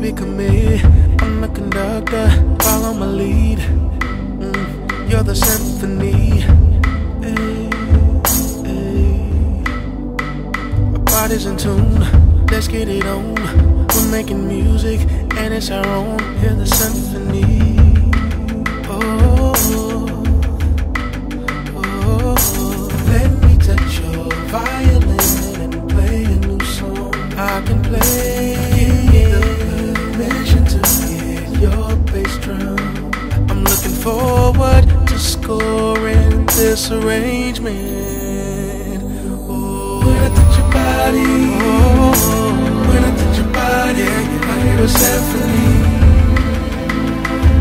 baby, come here. I'm the conductor, follow my lead. Mm, you're the symphony. Hey, hey. In tune, let's get it on. We're making music, and it's our own. Forward to scoring this arrangement. Oh, when I touch your body, oh, when I touch your body, I hear a symphony.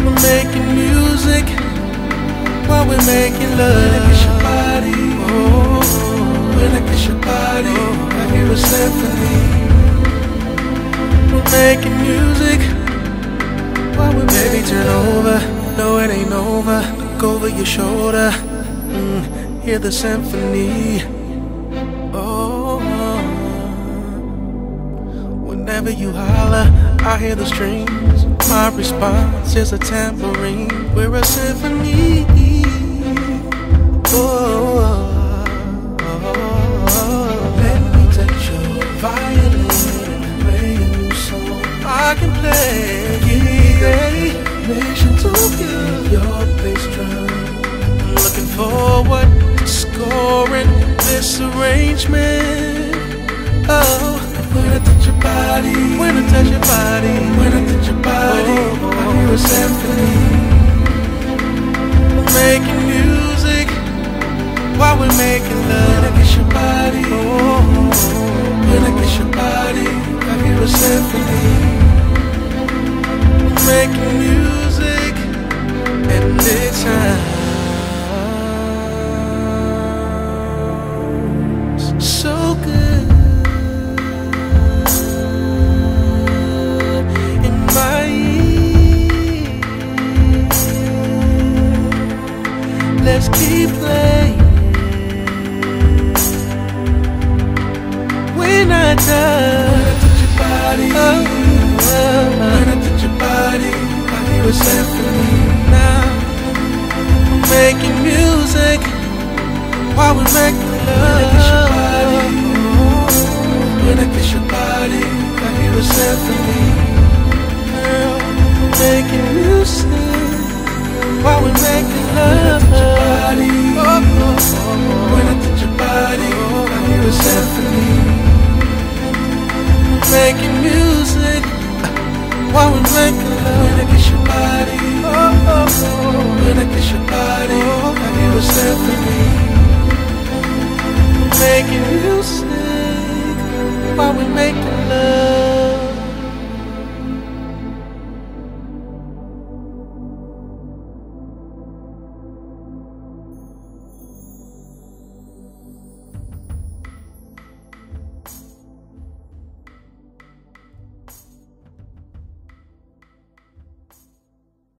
We're making music while we're making love. When I kiss your body, oh, when I kiss your body, I hear a symphony. We're making music while we're Baby, turn over. No, it ain't over. Look over your shoulder. Mm, hear the symphony. Oh, whenever you holler, I hear the strings. My response is a tambourine. We're a symphony. Oh, arrangement. Oh, when I touch your body, when I touch your body, when I touch your body, I hear a symphony. We're making music while we're making love. When I kiss your body, oh, when I kiss your body, I hear a symphony. We're making music anytime. So good in my ear. Let's keep playing. When I touch your body, oh, when I touch your body, I hear a symphony. Now we're making music while we're making love. Making music while we're making love.